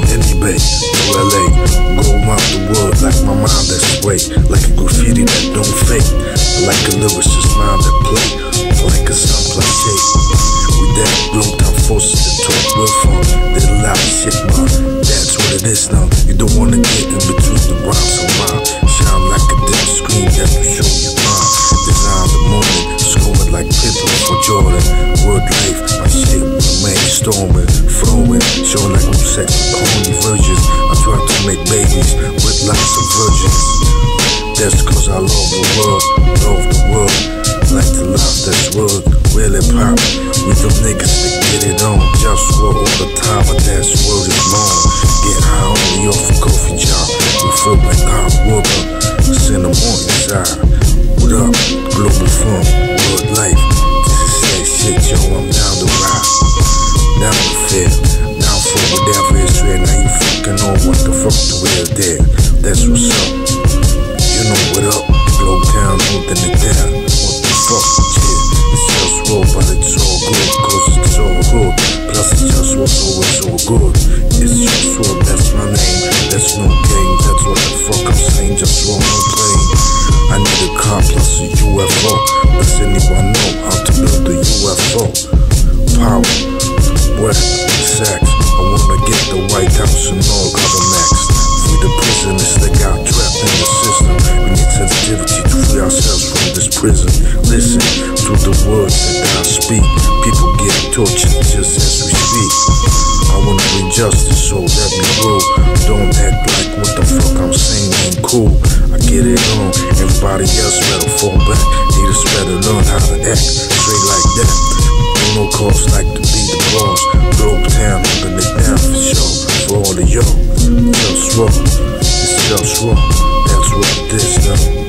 to LA. Go around the world like my mind that's great. Like a graffiti that don't fake. Like a lyricist mind that play. Like a sound cliche. We that real tough forces that talk real fun. That loud shit, man. That's what it is now. You don't wanna get in between the rhymes and rhyme. Shine like a dim screen that will show you time. Design the moment, screaming like Pippen for Jordan. Word life, my shit, man, storming, flowing, showing like sex with corny virgins. I try to make babies with lots of virgins. That's cause I love the world, love the world. Like the love that's world, really pop. We them niggas that get it on. Just roll all the time, but that's word is long. Get high only off a coffee job. We feel like hot water. Send them on inside. What up? Globalfirm, world life. This is that shit, yo. I'm down to ride. Down feel. The real there. That's what's up. You know what up? Glow town, holding it down. What the fuck? Yeah. It's just raw, but it's all good. Cause it's all good. Plus it's just what's always all good. It's JustWar, that's my name. That's no game. That's what the fuck I'm saying. JustWar, no plane. I need a car plus a UFO. Does anyone know ourselves from this prison. Listen to the words that I speak. People get tortured just as we speak. I wanna bring justice, so let me go. Don't act like what the fuck I'm saying ain't cool. I get it on. Everybody else better fall back. Haters better learn how to act straight like that. Ain't no cause like to be the boss. Globe town, holding it down for sure. For all of y'all, JustWar. It's JustWar. That's what this now.